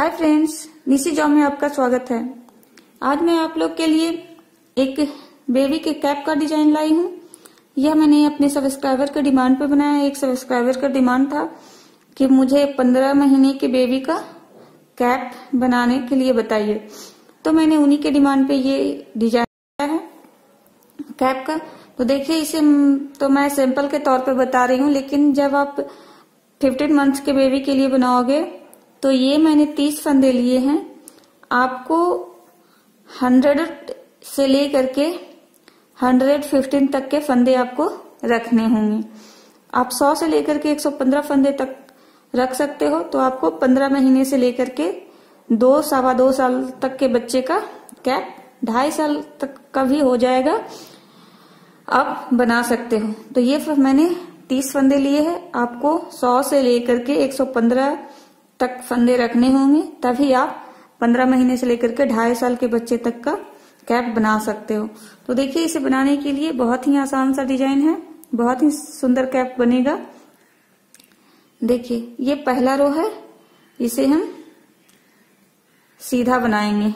Hi friends Nishi job में आपका स्वागत है। आज मैं आप लोग के लिए एक बेबी के कैप का डिज़ाइन लाई हूँ। यह मैंने अपने सब्सक्राइबर के डिमांड पे बनाया एक सब्सक्राइबर का डिमांड था कि मुझे पंद्रह महीने के बेबी का कैप बनाने के लिए बताइए। तो मैंने उन्हीं के डिमांड पे ये डिज़ाइन है, कैप का। तो देखिए, इसे तो मैं सैंपल के तौर पे बता रही हूँ, लेकिन जब आप फिफ्टीन मंथ्स के बेबी के लिए बनाओगे तो ये मैंने तीस फंदे लिए हैं। आपको हंड्रेड से लेकर के हंड्रेड फिफ्टीन तक के फंदे आपको रखने होंगे। आप सौ से लेकर के एक सौ पंद्रह फंदे तक रख सकते हो तो आपको पंद्रह महीने से लेकर के दो, सवा दो साल तक के बच्चे का कैप ढाई साल तक का भी हो जाएगा। आप बना सकते हो। तो ये मैंने तीस फंदे लिए हैं। आपको सौ से लेकर के एक सौ पंद्रह तक फंदे रखने होंगे, तभी आप पंद्रह महीने से लेकर के ढाई साल के बच्चे तक का कैप बना सकते हो। तो देखिए, इसे बनाने के लिए बहुत ही आसान सा डिज़ाइन है, बहुत ही सुंदर कैप बनेगा। देखिए, ये पहला रो है, इसे हम सीधा बनाएँगे।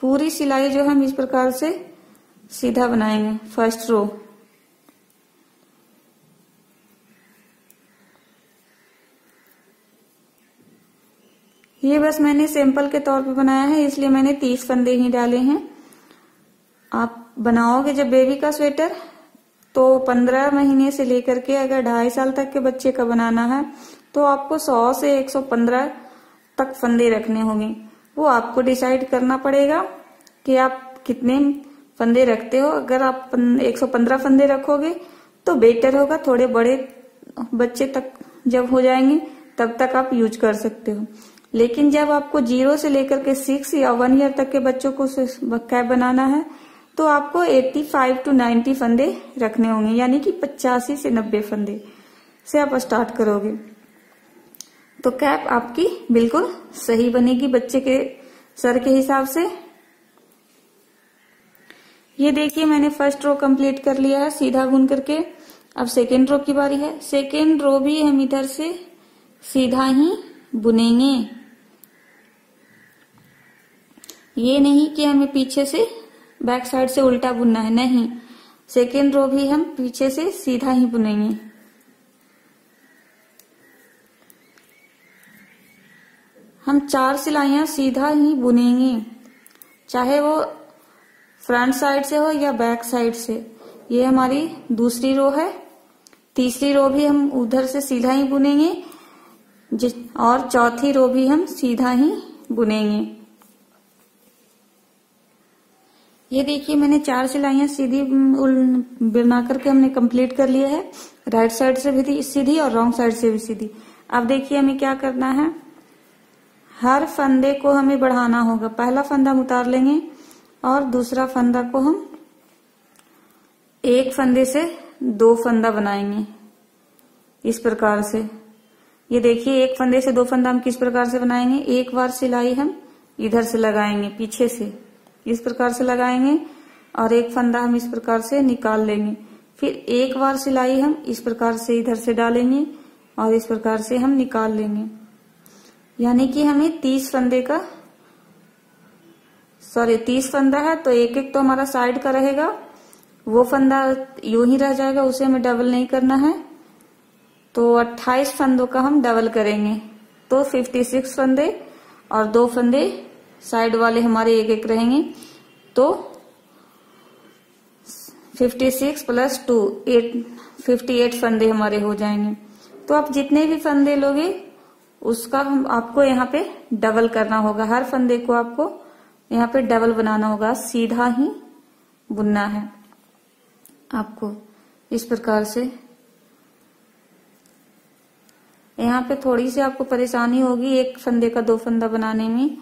पूरी सिलाई जो हम इस प्रकार से सीधा बनाएँगे, फ़र्स्ट रो। ये बस मैंने सैंपल के तौर पे बनाया है, इसलिए मैंने तीस फंदे ही डाले हैं। आप बनाओगे जब बेबी का स्वेटर तो पंद्रह महीने से लेकर के अगर ढाई साल तक के बच्चे का बनाना है तो आपको सौ से एक सौ पंद्रह तक फंदे रखने होंगे। वो आपको डिसाइड करना पड़ेगा कि आप कितने फंदे रखते हो। अगर आप एक सौ पंद्रह फंदे रखोगे तो बेटर होगा, थोड़े बड़े बच्चे तक जब हो जाएँगे, तब तक आप यूज़ कर सकते हो। लेकिन जब आपको ज़ीरो से लेकर के सिक्स या वन ईयर तक के बच्चों को कैप बनाना है तो आपको 85 टू 90 फंदे रखने होंगे, यानी कि पचासी से नब्बे फंदे से आप स्टार्ट करोगे। तो कैप आपकी बिल्कुल सही बनेगी बच्चे के सर के हिसाब से। ये देखिए, मैंने फ़र्स्ट रो कंप्लीट कर लिया है, सीधा बुन करके। अब सेकेंड रो की बारी है। सेकेंड रो भी हम इधर से सीधा ही बुनेंगे। ये नहीं कि हमें पीछे से बैक साइड से उल्टा बुनना है, नहीं। सेकेंड रो भी हम पीछे से सीधा ही बुनेंगे। हम चार सिलाइयाँ सीधा ही बुनेंगे, चाहे वो फ्रंट साइड से हो या बैक साइड से। ये हमारी दूसरी रो है। तीसरी रो भी हम उधर से सीधा ही बुनेंगे और चौथी रो भी हम सीधा ही बुनेंगे। ये देखिए, मैंने चार सिलाइयाँ सीधी बना करके हमने कंप्लीट कर लिया है। राइट साइड से भी सीधी और रॉन्ग साइड से भी सीधी। अब देखिए, हमें क्या करना है? हर फंदे को हमें बढ़ाना होगा। पहला फंदा हम उतार लेंगे और दूसरा फंदा को हम एक फंदे से दो फंदा बनाएँगे इस प्रकार से। ये देखिए, एक फंदे से दो फंदा हम किस प्रकार से बनाएँगे? एक बार सिलाई हम इधर से लगाएँगे, पीछे से। इस प्रकार से लगाएँगे और एक फंदा हम इस प्रकार से निकाल लेंगे। फिर एक बार सिलाई हम इस प्रकार से इधर से डालेंगे और इस प्रकार से हम निकाल लेंगे। यानी कि हमें तीस फंदे का, सॉरी, तीस फंदा है तो एक एक तो हमारा साइड का रहेगा। वो फंदा यूँ ही रह जाएगा, उसे हमें डबल नहीं करना है। तो 28 फंदों का हम डबल करेंगे। तो 56 फंदे और दो फंदे साइड वाले हमारे एक एक रहेंगे। तो 56 plus two eight fifty eight फंदे हमारे हो जाएँगे। तो आप जितने भी फंदे लोगे, उसका हम आपको यहाँ पे डबल करना होगा। हर फंदे को आपको यहाँ पे डबल बनाना होगा। सीधा ही बुनना है। आपको इस प्रकार से यहाँ पे थोड़ी सी आपको परेशानी होगी एक फंदे का दो फंदा बनाने में।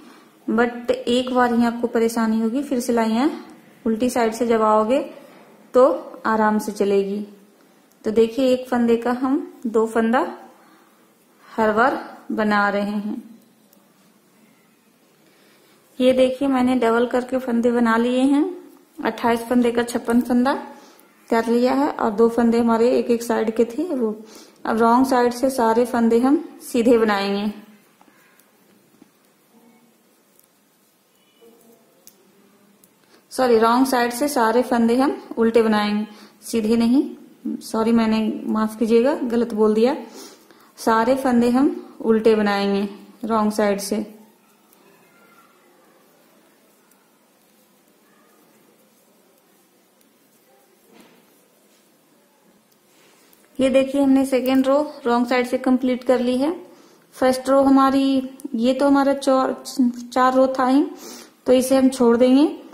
बट एक बार ही आपको परेशानी होगी, फिर सिलाइयाँ उल्टी साइड से जब आओगे तो आराम से चलेगी। तो देखिए, एक फंदे का हम, दो फंदा हर बार बना रहे हैं। ये देखिए, मैंने डबल करके फंदे बना लिए हैं। अट्ठाईस फंदे का छप्पन फंदा कर लिया है, और दो फंदे हमारे एक एक साइड के थे। वो अब रॉन्ग साइड से सारे फंदे हम सीधे बनाएँगे। सॉरी रॉन्ग साइड से सारे फंदे हम उल्टे बनाएँगे। सीधे नहीं। सॉरी मैंने माफ़ कीजिएगा, गलत बोल दिया। सारे फंदे हम उल्टे बनाएँगे रॉन्ग साइड से। ये देखिए, हमने सेकेंड रो रॉन्ग साइड से कंप्लीट कर ली है। फ़र्स्ट रो हमारी, ये तो हमारा चार रो था ही तो इसे हम छोड़ देंगे।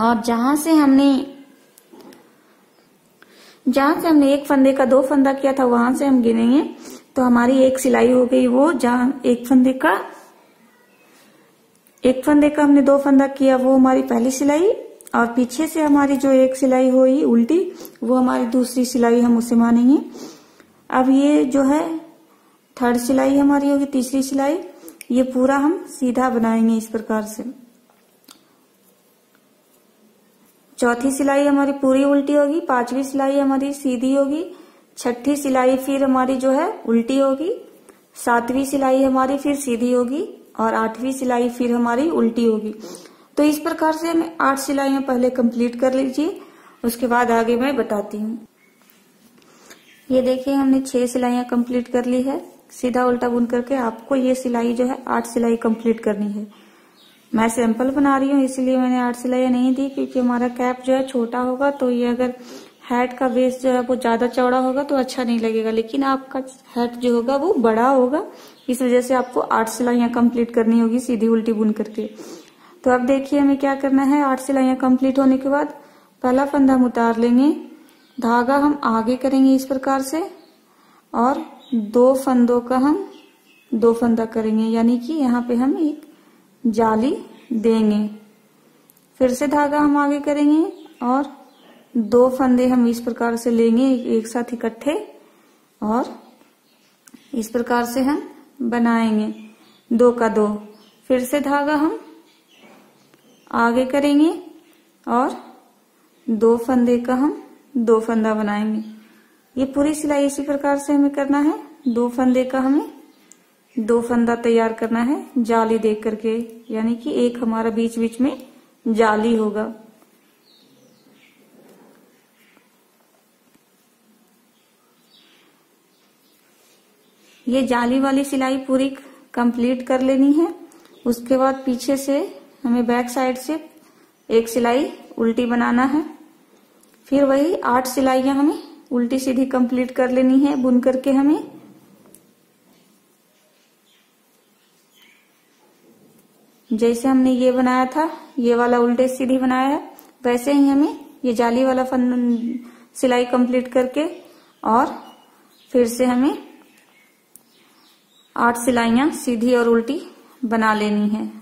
और जहाँ से हमने, जहाँ से हमने एक फंदे का दो फंदा किया था, वहाँ से हम गिनेंगे तो हमारी एक सिलाई हो गई वो, जहाँ एक फंदे का, एक फंदे का हमने दो फंदा किया, वो हमारी पहली सिलाई, और पीछे से हमारी जो एक सिलाई हुई उल्टी, वो हमारी दूसरी सिलाई हम उसे मानेंगे। अब ये जो है, थर्ड सिलाई हमारी होगी, तीसरी सिलाई, ये पूरा हम सीधा बनाएँगे इस प्रकार से। चौथी सिलाई हमारी पूरी उल्टी होगी, पांचवी सिलाई हमारी सीधी होगी, छठी सिलाई फिर हमारी जो है उल्टी होगी, सातवीं सिलाई हमारी फिर सीधी होगी और आठवीं सिलाई फिर हमारी उल्टी होगी। तो इस प्रकार से हमें आठ सिलाइयाँ पहले कंप्लीट कर लीजिए, उसके बाद आगे मैं बताती हूँ। ये देखिए, हमने छह सिलाइयाँ कंप्लीट कर ली है। सीधा उल्टा बुन करके आपको ये सिलाई जो है आठ सिलाई कंप्लीट करनी है। मैं सैंपल बना रही हूँ, इसलिए मैंने आठ सिलाइयाँ नहीं दी, क्योंकि हमारा कैप जो है छोटा होगा तो ये अगर हेड का बेस जो है वो ज़्यादा चौड़ा होगा तो अच्छा नहीं लगेगा। लेकिन आपका हेड जो होगा वो बड़ा होगा, इस वजह से आपको आठ सिलाइयाँ कंप्लीट करनी होगी सीधी उल्टी बुन करके। तो अब देखिए हमें क्या करना है, आठ सिलाइयाँ कंप्लीट होने के बाद पहला फंदा हम उतार लेंगे। धागा हम आगे करेंगे इस प्रकार से, और दो फंदों का हम, दो फंदा करेंगे। यानी कि यहाँ पे हम एक जाली देंगे। फिर से धागा हम आगे करेंगे और दो फंदे हम इस प्रकार से लेंगे एक साथ इकट्ठे और इस प्रकार से हम बनाएँगे। दो का दो। फिर से धागा हम आगे करेंगे और दो फंदे का हम दो फंदा बनाएँगे। ये पूरी सिलाई इसी प्रकार से हमें करना है। दो फंदे का हमें दो फंदा तैयार करना है, जाली देख करके, यानी कि एक हमारा बीच बीच में जाली होगा। ये जाली वाली सिलाई पूरी कंप्लीट कर लेनी है। उसके बाद पीछे से हमें बैक साइड से एक सिलाई उल्टी बनाना है। फिर वही आठ सिलाइयाँ हमें उल्टी सीधी कंप्लीट कर लेनी है, बुन करके हमें। जैसे हमने ये बनाया था, ये वाला उल्टे सीधी बनाया है, वैसे ही हमें ये जाली वाला फन, सिलाई कंप्लीट करके और फिर से हमें आठ सिलाइयाँ सीधी और उल्टी बना लेनी है।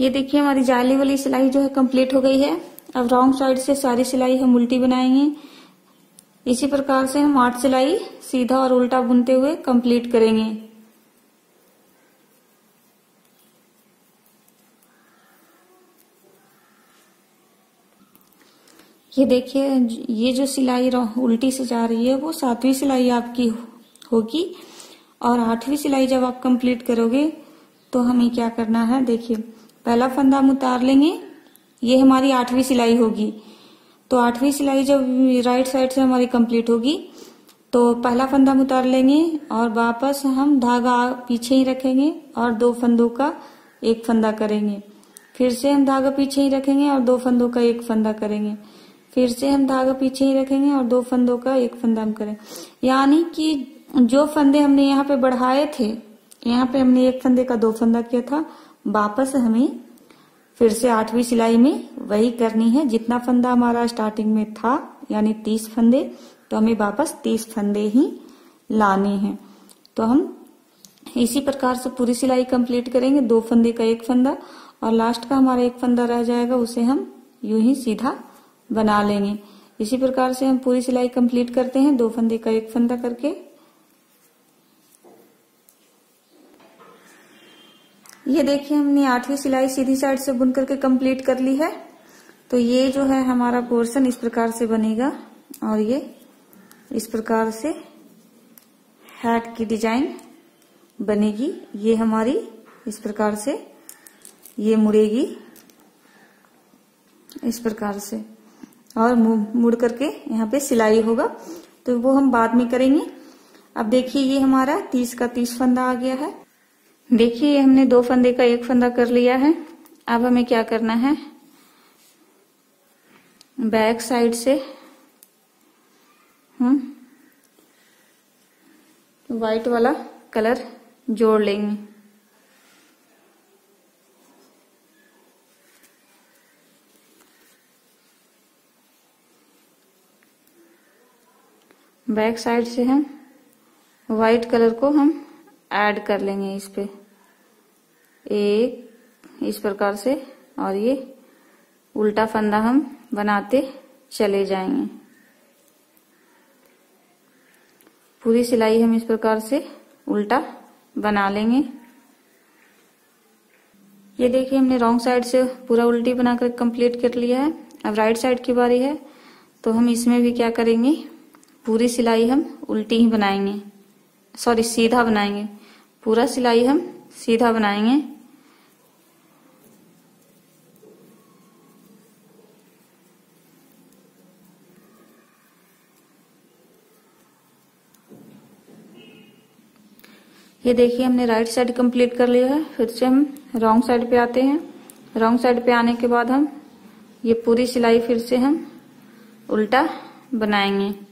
ये देखिए, हमारी जाली वाली सिलाई जो है कंप्लीट हो गई है। अब रॉन्ग साइड से सारी सिलाई हम उल्टी बनाएँगे। इसी प्रकार से हम आठ सिलाई सीधा और उल्टा बुनते हुए कंप्लीट करेंगे। ये देखिए, ये जो सिलाई उल्टी से जा रही है, वो सातवीं सिलाई आपकी होगी और आठवीं सिलाई जब आप कंप्लीट करोगे तो हमें क्या करना है, देखिए, पहला फंदा हम उतार लेंगे, ये हमारी आठवीं सिलाई होगी। तो आठवीं सिलाई जब राइट साइड से हमारी कंप्लीट होगी तो पहला फंदा हम उतार लेंगे और वापस हम धागा पीछे ही रखेंगे और दो फंदों का एक फंदा करेंगे। फिर से हम धागा पीछे ही रखेंगे और दो फंदों का एक फंदा करेंगे। फिर से हम धागा पीछे ही रखेंगे और दो फंदों का एक फंदा हम करेंगे यानी कि जो फंदे हमने यहाँ पे बढ़ाए थे, यहाँ पे हमने एक फंदे का दो फंदा किया था, वापस हमें फिर से आठवीं सिलाई में वही करनी है। जितना फंदा हमारा स्टार्टिंग में था, यानी तीस फंदे तो हमें वापस तीस फंदे ही लाने हैं। तो हम इसी प्रकार से पूरी सिलाई कंप्लीट करेंगे, दो फंदे का एक फंदा, और लास्ट का हमारा एक फंदा रह जाएगा, उसे हम यूँ ही सीधा बना लेंगे। इसी प्रकार से हम पूरी सिलाई कंप्लीट करते हैं, दो फंदे का एक फंदा करके। ये देखिए, हमने आठवीं सिलाई सीधी साइड से बुन करके कंप्लीट कर ली है। तो ये जो है हमारा पोर्शन इस प्रकार से बनेगा। और ये इस प्रकार से हैट की डिज़ाइन बनेगी। ये हमारी इस प्रकार से ये मुड़ेगी। इस प्रकार से। और मुड़ करके यहाँ पे सिलाई होगा। तो वो हम बाद में करेंगे। अब देखिए ये हमारा तीस का तीस फंदा आ गया है। देखिए हमने दो फंदे का एक फंदा कर लिया है। अब हमें क्या करना है? बैक साइड से हम व्हाइट वाला कलर जोड़ लेंगे। बैक साइड से हम व्हाइट कलर को हम ऐड कर लेंगे इस पे। एक, इस प्रकार से, और ये उल्टा फंदा हम बनाते चले जाएँगे। पूरी सिलाई हम इस प्रकार से उल्टा बना लेंगे। ये देखिए, हमने रॉन्ग साइड से पूरा उल्टी बनाकर कंप्लीट कर लिया है। अब राइट साइड की बारी है तो हम इसमें भी क्या करेंगे? पूरी सिलाई हम उल्टी ही बनाएँगे। सॉरी सीधा बनाएँगे। पूरा सिलाई हम सीधा बनाएँगे। ये देखिए, हमने राइट साइड कंप्लीट कर लिया है। फिर से हम रॉन्ग साइड पे आते हैं। रॉन्ग साइड पे आने के बाद हम ये पूरी सिलाई फिर से हम उल्टा बनाएँगे।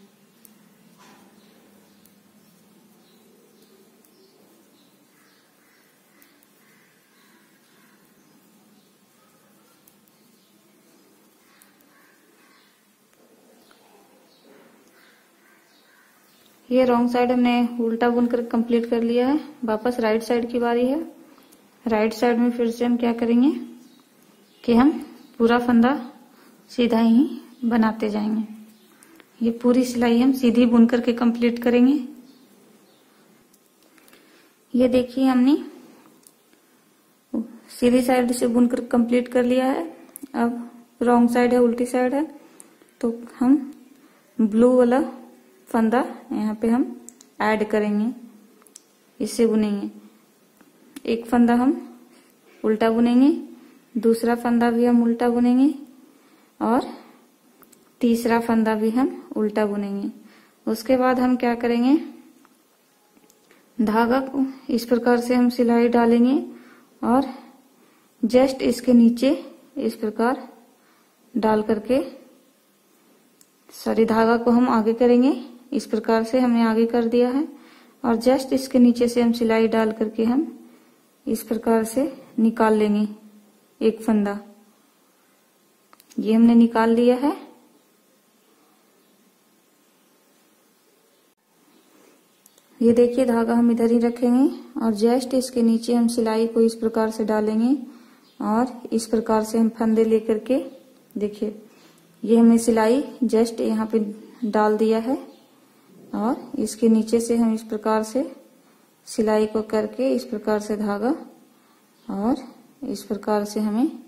ये रॉन्ग साइड हमने उल्टा बुनकर कंप्लीट कर लिया है। वापस राइट साइड की बारी है। राइट साइड में फिर से हम क्या करेंगे कि हम पूरा फंदा सीधा ही बनाते जाएँगे। ये पूरी सिलाई हम सीधी बुन करके कंप्लीट करेंगे। ये देखिए हमने सीधी साइड से बुनकर कंप्लीट कर लिया है। अब रॉन्ग साइड है, उल्टी साइड है। तो हम ब्लू वाला फंदा, यहाँ पे हम ऐड करेंगे। इससे बुनेंगे। एक फंदा हम उल्टा बुनेंगे, दूसरा फंदा भी हम उल्टा बुनेंगे और तीसरा फंदा भी हम उल्टा बुनेंगे। उसके बाद हम क्या करेंगे? धागा को इस प्रकार से हम सिलाई डालेंगे और जस्ट इसके नीचे इस प्रकार डाल करके, सॉरी, धागा को हम आगे करेंगे। इस प्रकार से हमने आगे कर दिया है। और जस्ट इसके नीचे से हम सिलाई डाल करके हम इस प्रकार से निकाल लेंगे एक फंदा। ये हमने निकाल लिया है। ये देखिए धागा हम इधर ही रखेंगे और जस्ट इसके नीचे हम सिलाई को इस प्रकार से डालेंगे और इस प्रकार से हम फंदे लेकर के देखिए, ये हमने सिलाई जस्ट यहाँ पे डाल दिया है। और इसके नीचे से हम इस प्रकार से सिलाई को करके इस प्रकार से धागा और इस प्रकार से हमें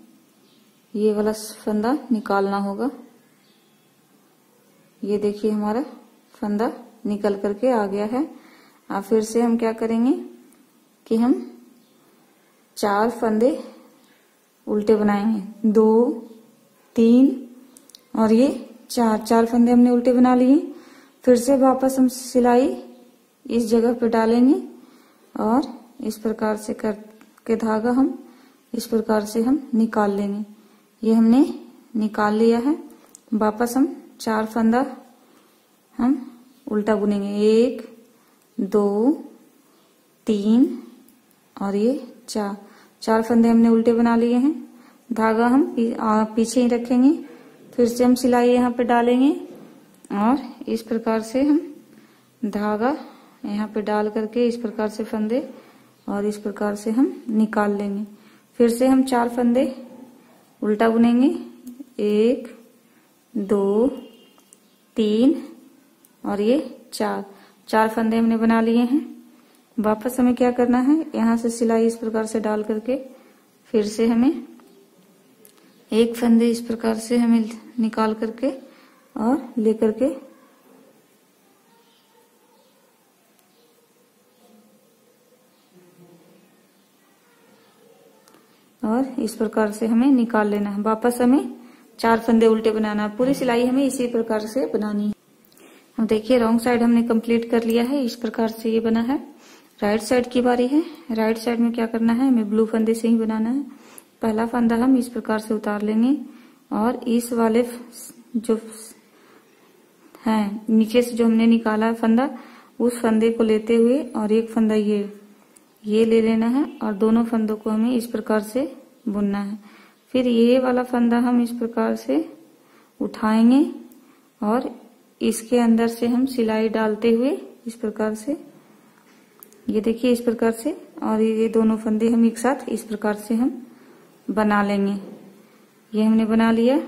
ये वाला फंदा निकालना होगा। ये देखिए हमारा फंदा निकल करके आ गया है। अब फिर से हम क्या करेंगे कि हम चार फंदे उल्टे बनाएँगे। दो, तीन और ये चार चार फंदे हमने उल्टे बना लिए। फिर से वापस हम सिलाई इस जगह पे डालेंगे और इस प्रकार से कर के धागा हम इस प्रकार से हम निकाल लेंगे। ये हमने निकाल लिया है। वापस हम चार फंदा हम उल्टा बुनेंगे। एक, दो, तीन और ये चार। चार फंदे हमने उल्टे बना लिए हैं। धागा हम पीछे ही रखेंगे। फिर से हम सिलाई यहाँ पे डालेंगे। और इस प्रकार से हम धागा यहाँ पे डाल करके इस प्रकार से फंदे और इस प्रकार से हम निकाल लेंगे। फिर से हम चार फंदे उल्टा बुनेंगे। एक, दो, तीन और ये चार। चार फंदे हमने बना लिए हैं। वापस हमें क्या करना है? यहाँ से सिलाई इस प्रकार से डाल करके फिर से हमें एक फंदे इस प्रकार से हमें निकाल करके और लेकर के। और इस प्रकार से हमें निकाल लेना है। वापस हमें चार फंदे उल्टे बनाना है। पूरी सिलाई हमें इसी प्रकार से बनानी है। अब देखिए, रॉन्ग साइड हमने कंप्लीट कर लिया है। इस प्रकार से ये बना है। राइट साइड की बारी है। राइट साइड में क्या करना है? हमें ब्लू फंदे से ही बनाना है। पहला फंदा हम इस प्रकार से उतार लेंगे। और इस वाले जो है। नीचे से जो हमने निकाला है फंदा, उस फंदे को लेते हुए और एक फंदा ये ये ले लेना है और दोनों फंदों को हमें इस प्रकार से बुनना है। फिर ये वाला फंदा हम इस प्रकार से उठाएँगे और इसके अंदर से हम सिलाई डालते हुए इस प्रकार से, ये देखिए इस प्रकार से, और ये दोनों फंदे हम एक साथ इस प्रकार से हम बना लेंगे। ये हमने बना लिया।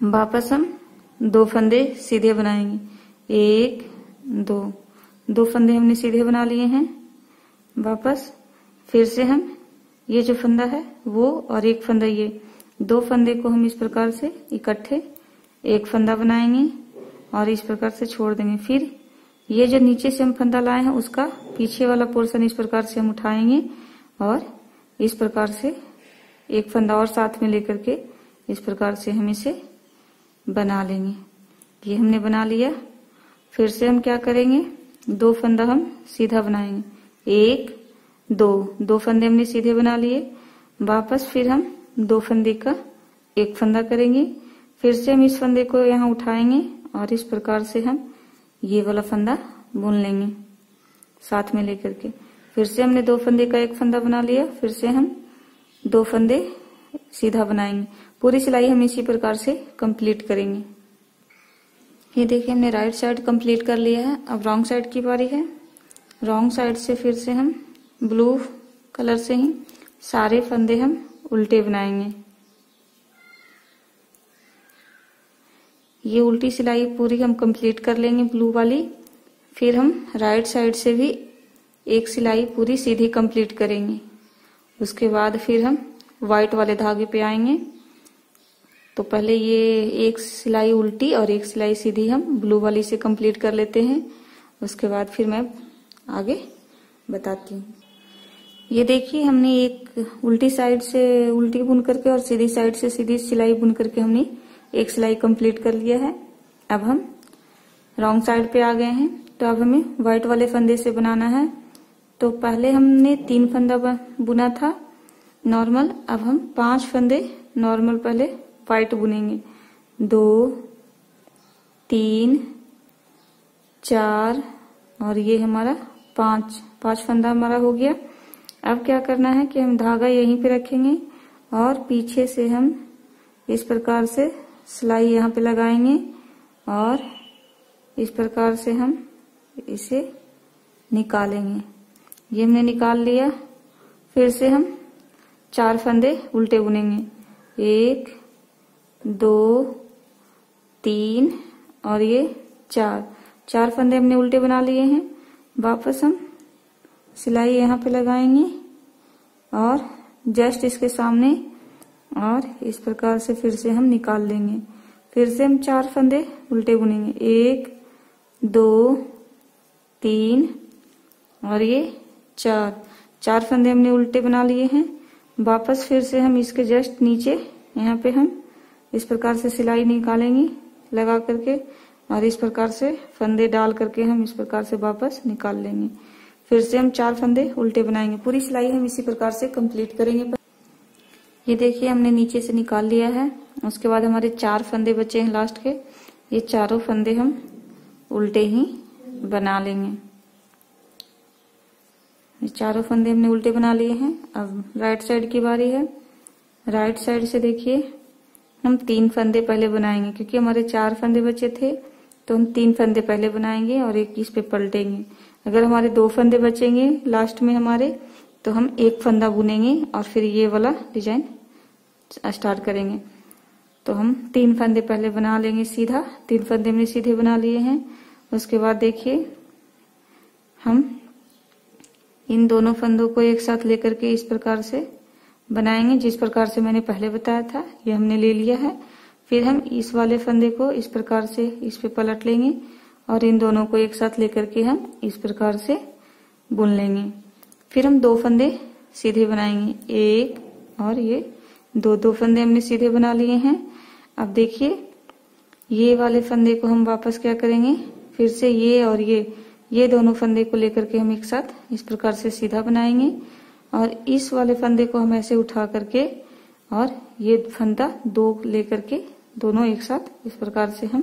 वापस हम दो फंदे सीधे बनाएँगे। एक, दो। दो फंदे हमने सीधे बना लिए हैं। वापस फिर से हम ये जो फंदा है, वो और एक फंदा ये। दो फंदे को हम इस प्रकार से इकट्ठे एक फंदा बनाएँगे और इस प्रकार से छोड़ देंगे। फिर ये जो नीचे से हम फंदा लाए हैं, उसका पीछे वाला पोर्शन इस प्रकार से हम उठाएँगे और इस प्रकार से एक फंदा और साथ में लेकर के इस प्रकार से हम इसे बना लेंगे। ये हमने बना लिया। फिर से हम क्या करेंगे? दो फंदा हम सीधा बनाएँगे। एक, दो। दो फंदे हमने सीधे बना लिए। वापस फिर हम दो फंदे का एक फंदा करेंगे। फिर से हम इस फंदे को यहाँ उठाएँगे और इस प्रकार से हम ये वाला फंदा बुन लेंगे साथ में लेकर के। फिर से हमने दो फंदे का एक फंदा बना लिया। फिर से हम दो फंदे सीधा बनाएँगे। पूरी सिलाई हम इसी प्रकार से कंप्लीट करेंगे। ये देखिए, हमने राइट साइड कंप्लीट कर लिया है। अब रॉन्ग साइड की बारी है। रॉन्ग साइड से फिर से हम ब्लू कलर से ही सारे फंदे हम उल्टे बनाएँगे। ये उल्टी सिलाई पूरी हम कंप्लीट कर लेंगे ब्लू वाली। फिर हम राइट साइड से भी एक सिलाई पूरी सीधी कंप्लीट करेंगे। उसके बाद फिर हम व्हाइट वाले धागे पे आएँगे। तो पहले ये एक सिलाई उल्टी और एक सिलाई सीधी हम ब्लू वाली से कंप्लीट कर लेते हैं। उसके बाद फिर मैं आगे बताती हूँ। ये देखिए, हमने एक उल्टी साइड से उल्टी बुन करके और सीधी साइड से सीधी सिलाई बुन करके हमने एक सिलाई कंप्लीट कर लिया है। अब हम रॉन्ग साइड पे आ गए हैं। तो अब हमें व्हाइट वाले फंदे से बनाना है। तो पहले हमने तीन फंदा बुना था, नॉर्मल। अब हम पाँच फंदे नॉर्मल पहले व्हाइट बुनेंगे। दो, तीन, चार, और ये हमारा पाँच पाँच फंदा हमारा हो गया। अब क्या करना है कि हम धागा यहीं पे रखेंगे और पीछे से हम इस प्रकार से सिलाई यहाँ पे लगाएँगे और इस प्रकार से हम इसे निकालेंगे। ये हमने निकाल लिया। फिर से हम चार फंदे उल्टे बुनेंगे। एक दो, तीन और ये चार। चार फंदे हमने उल्टे बना लिए हैं। वापस हम सिलाई यहाँ पे लगाएँगे और जस्ट इसके सामने और इस प्रकार से फिर से हम निकाल लेंगे। फिर से हम चार फंदे उल्टे बुनेंगे। एक, दो, तीन और ये चार। चार फंदे हमने उल्टे बना लिए हैं। वापस फिर से हम इसके जस्ट नीचे यहाँ पे हम इस प्रकार से सिलाई निकालेंगे, लगा करके, और इस प्रकार से फंदे डाल करके हम इस प्रकार से वापस निकाल लेंगे। फिर से हम चार फंदे उल्टे बनाएँगे। पूरी सिलाई हम इसी प्रकार से कंप्लीट करेंगे। ये देखिए, हमने नीचे से निकाल लिया है। उसके बाद हमारे चार फंदे बचे हैं लास्ट के। ये चारों फंदे हम उल्टे ही बना लेंगे। ये चारों फंदे हमने उल्टे बना लिए हैं। अब राइट साइड की बारी है। राइट साइड से देखिए हम तीन फंदे पहले बनाएँगे, क्योंकि हमारे चार फंदे बचे थे तो हम तीन फंदे पहले बनाएँगे और एक इस पे पलटेंगे। अगर हमारे दो फंदे बचेंगे लास्ट में हमारे तो हम एक फंदा बुनेंगे और फिर ये वाला डिज़ाइन स्टार्ट करेंगे। तो हम तीन फंदे पहले बना लेंगे सीधा, तीन फंदे हमने सीधे बना लिए हैं। उसके बाद देखिए, हम इन दोनों फंदों को एक साथ लेकर के इस प्रकार से बनाएँगे, जिस प्रकार से मैंने पहले बताया था, ये हमने ले लिया है। फिर हम इस वाले फंदे को इस प्रकार से इस पे पलट लेंगे और इन दोनों को एक साथ लेकर के हम इस प्रकार से बुन लेंगे। फिर हम दो फंदे सीधे बनाएँगे, एक और ये दो दो फंदे हमने सीधे बना लिए हैं। अब देखिए, ये वाले फंदे को हम वापस क्या करेंगे? फिर से ये और ये ये दोनों फंदे को लेकर के हम एक साथ इस प्रकार से सीधा बनाएँगे। और इस वाले फंदे को हम ऐसे उठा करके और ये फंदा दो लेकर के दोनों एक साथ इस प्रकार से हम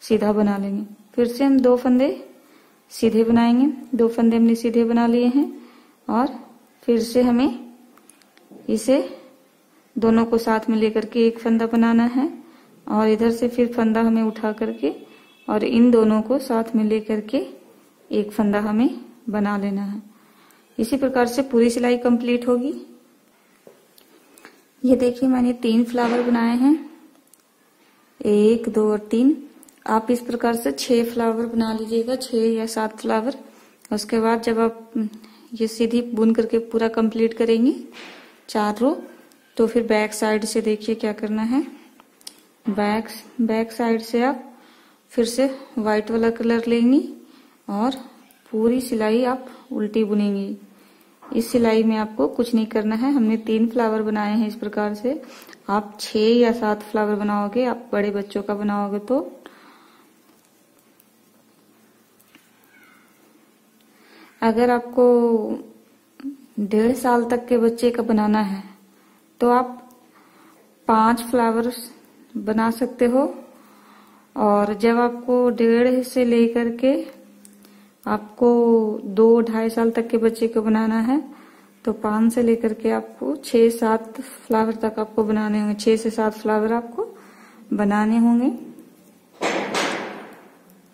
सीधा बना लेंगे। फिर से हम दो फंदे सीधे बनाएँगे। दो फंदे हमने सीधे बना लिए हैं और फिर से हमें इसे दोनों को साथ में लेकर के एक फंदा बनाना है और इधर से फिर फंदा हमें उठा करके और इन दोनों को साथ में लेकर के एक फंदा हमें बना लेना है। इसी प्रकार से पूरी सिलाई कंप्लीट होगी। ये देखिए, मैंने तीन फ्लावर बनाए हैं। एक, दो और तीन। आप इस प्रकार से छह फ्लावर बना लीजिएगा, छह या सात फ्लावर उसके बाद जब आप ये सीधी बुन करके पूरा कंप्लीट करेंगे, चार रो तो फिर बैक साइड से देखिए क्या करना है। बैक बैक साइड से आप फिर से व्हाइट वाला कलर लेंगी और पूरी सिलाई आप उल्टी बुनेंगी। इस सिलाई में आपको कुछ नहीं करना है। हमने तीन फ्लावर बनाए हैं इस प्रकार से। आप छह या सात फ्लावर बनाओगे, आप बड़े बच्चों का बनाओगे तो। अगर आपको डेढ़ साल तक के बच्चे का बनाना है तो आप पाँच फ्लावर बना सकते हो। और जब आपको डेढ़ से लेकर के आपको दो ढाई साल तक के बच्चे को बनाना है। तो पाँच से लेकर के आपको छह सात फ्लावर तक आपको बनाने होंगे। छह से सात फ्लावर आपको बनाने होंगे।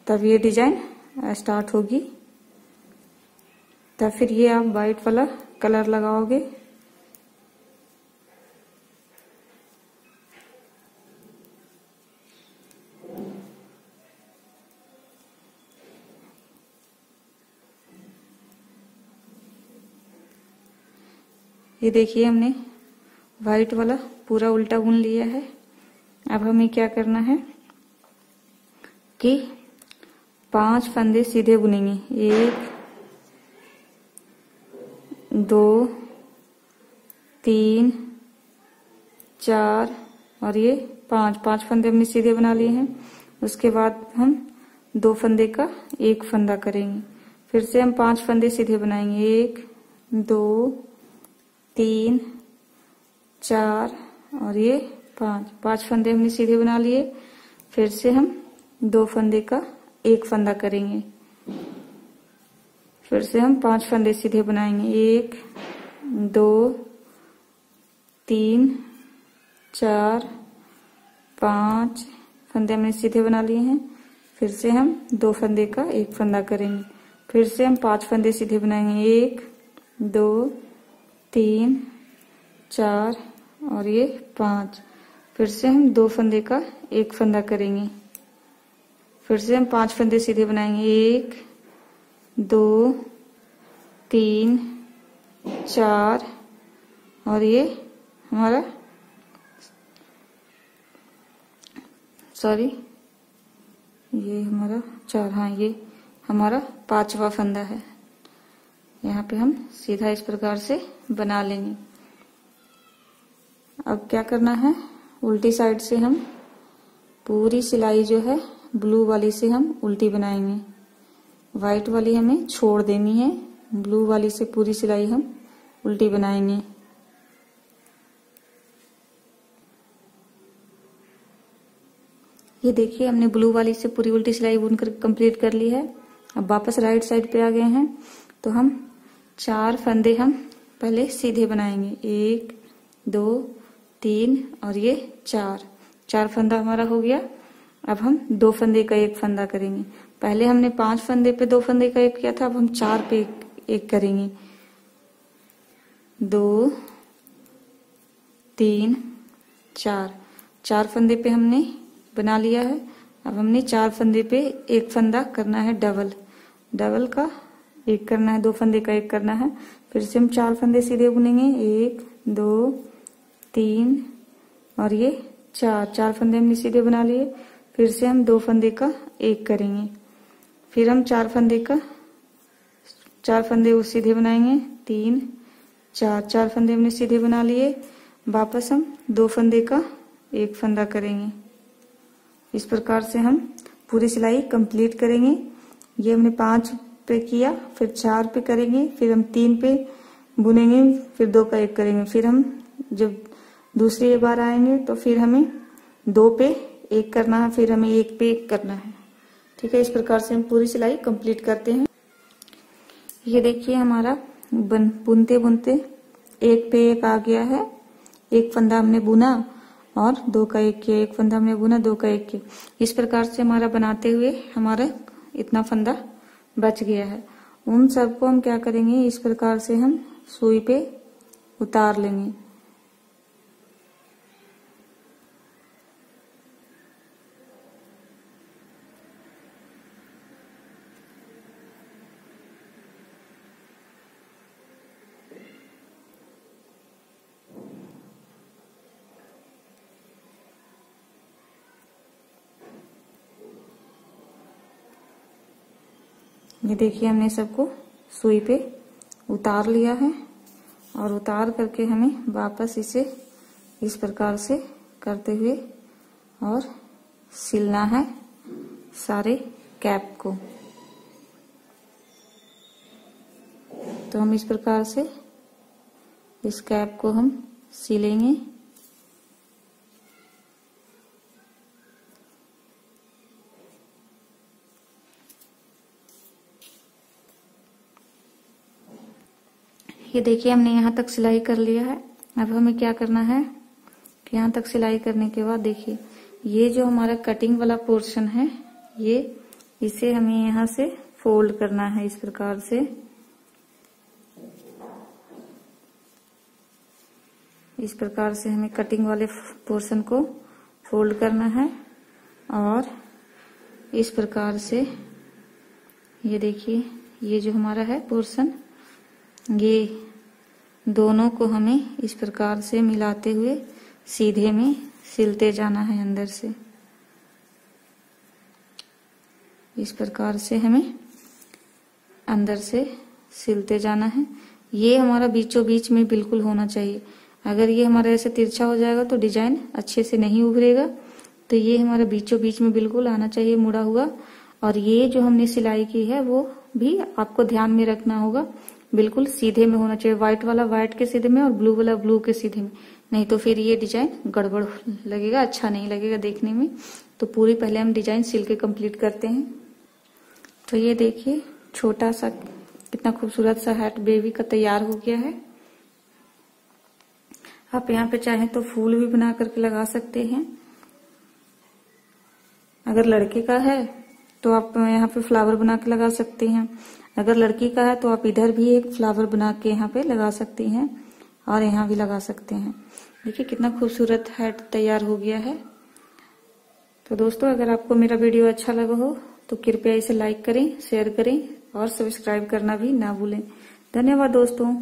तब ये डिज़ाइन स्टार्ट होगी। तब फिर ये आप व्हाइट वाला कलर लगाओगे। ये देखिए हमने व्हाइट वाला पूरा उल्टा बुन लिया है। अब हमें क्या करना है कि पाँच फंदे सीधे बुनेंगे। एक, दो, तीन, चार और ये पाँच। पाँच फंदे हमने सीधे बना लिए हैं। उसके बाद हम दो फंदे का एक फंदा करेंगे। फिर से हम पाँच फंदे सीधे बनाएँगे। एक, दो तीन, चार और ये पाँच। पाँच फंदे हमने सीधे बना लिए। फिर से हम दो फंदे का एक फंदा करेंगे। फिर से हम पाँच फंदे सीधे बनाएँगे। एक, दो, तीन, चार, पाँच फंदे हमने सीधे बना लिए हैं। फिर से हम दो फंदे का एक फंदा करेंगे। फिर से हम पाँच फंदे सीधे बनाएँगे। एक, दो तीन, चार और ये पाँच। फिर से हम दो फंदे का एक फंदा करेंगे। फिर से हम पाँच फंदे सीधे बनाएँगे। एक, दो, तीन, चार और ये हमारा सॉरी, ये हमारा चार। हाँ ये हमारा पांचवा फंदा है। यहाँ पे हम सीधा इस प्रकार से बना लेंगे। अब क्या करना है? उल्टी साइड से हम पूरी सिलाई जो है, ब्लू वाली से हम उल्टी बनाएँगे। व्हाइट वाली हमें छोड़ देनी है। ब्लू वाली से पूरी सिलाई हम उल्टी बनाएँगे। ये देखिए, हमने ब्लू वाली से पूरी उल्टी सिलाई बुनकर कंप्लीट कर ली है। अब वापस राइट साइड पे आ गए हैं। तो हम चार फंदे हम पहले सीधे बनाएँगे। एक दो तीन और ये चार। चार फंदा हमारा हो गया। अब हम दो फंदे का एक फंदा करेंगे। पहले हमने पाँच फंदे पे दो फंदे का एक किया था अब हम चार पे एक, एक करेंगे। दो तीन चार। चार फंदे पे हमने बना लिया है। अब हमने चार फंदे पे एक फंदा करना है डबल। डबल का एक करना है, दो फंदे का एक करना है। फिर से हम चार फंदे सीधे बुनेंगे। एक, दो, तीन और ये चार। चार फंदे हमने सीधे बना लिए। फिर से हम दो फंदे का एक करेंगे। फिर हम चार फंदे का, चार फंदे वो सीधे बनाएँगे। तीन, चार। चार फंदे हमने सीधे बना लिए। वापस हम दो फंदे का एक फंदा करेंगे। इस प्रकार से हम पूरी सिलाई कंप्लीट करेंगे। ये हमने पाँच पे किया, फिर चार पे करेंगे, फिर हम तीन पे बुनेंगे, फिर दो का एक करेंगे। फिर हम जब दूसरी बार आएँगे तो फिर हमें दो पे एक करना है, फिर हमें एक पे एक करना है। ठीक है, इस प्रकार से हम पूरी सिलाई कंप्लीट करते हैं। ये देखिए हमारा बन, बुनते बुनते एक पे एक आ गया है। एक फंदा हमने बुना और दो का एक किया, एक फंदा हमने बुना, दो का एक किया। इस प्रकार से हमारा बनाते हुए हमारा इतना फंदा बच गया है। उन सबको हम क्या करेंगे? इस प्रकार से हम सुई पे उतार लेंगे। ये देखिए हमने सबको सुई पे उतार लिया है और उतार करके हमें वापस इसे इस प्रकार से करते हुए और सिलना है सारे कैप को। तो हम इस प्रकार से इस कैप को हम सिलेंगे। ये देखिए, हमने यहाँ तक सिलाई कर लिया है। अब हमें क्या करना है यहाँ तक सिलाई करने के बाद देखिए, ये जो हमारा कटिंग वाला पोर्शन है, ये इसे हमें यहाँ से फोल्ड करना है इस प्रकार से। इस प्रकार से हमें कटिंग वाले पोर्शन को फोल्ड करना है और इस प्रकार से ये देखिए, ये जो हमारा है पोर्शन ये दोनों को हमें इस प्रकार से मिलाते हुए सीधे में सिलते जाना है अंदर से। इस प्रकार से हमें अंदर से सिलते जाना है। ये हमारा बीचों बीच में बिल्कुल होना चाहिए। अगर ये हमारा ऐसे तिरछा हो जाएगा तो डिज़ाइन अच्छे से नहीं उभरेगा। तो ये हमारा बीचों बीच में बिल्कुल आना चाहिए, मुड़ा हुआ। और ये जो हमने सिलाई की है, वो भी आपको ध्यान में रखना होगा। बिल्कुल सीधे में होना चाहिए। व्हाइट वाला व्हाइट के सीधे में और ब्लू वाला ब्लू के सीधे में। नहीं तो फिर ये डिज़ाइन गड़बड़ लगेगा अच्छा नहीं लगेगा देखने में। तो पूरी पहले हम डिज़ाइन सिल के कंप्लीट करते हैं। तो ये देखिए, छोटा सा, कितना खूबसूरत सा हैट बेबी का तैयार हो गया है। आप यहाँ पे चाहें तो फूल भी बना करके लगा सकते हैं। अगर लड़के का है तो आप यहाँ पे फ्लावर बना के लगा सकते हैं। अगर लड़की का है तो आप इधर भी एक फ्लावर बना के यहाँ पे लगा सकती हैं और यहाँ भी लगा सकते हैं। देखिए कितना खूबसूरत हैट तैयार हो गया है। तो दोस्तों, अगर आपको मेरा वीडियो अच्छा लगा हो तो कृपया इसे लाइक करें शेयर करें और सब्सक्राइब करना भी ना भूलें। धन्यवाद दोस्तों।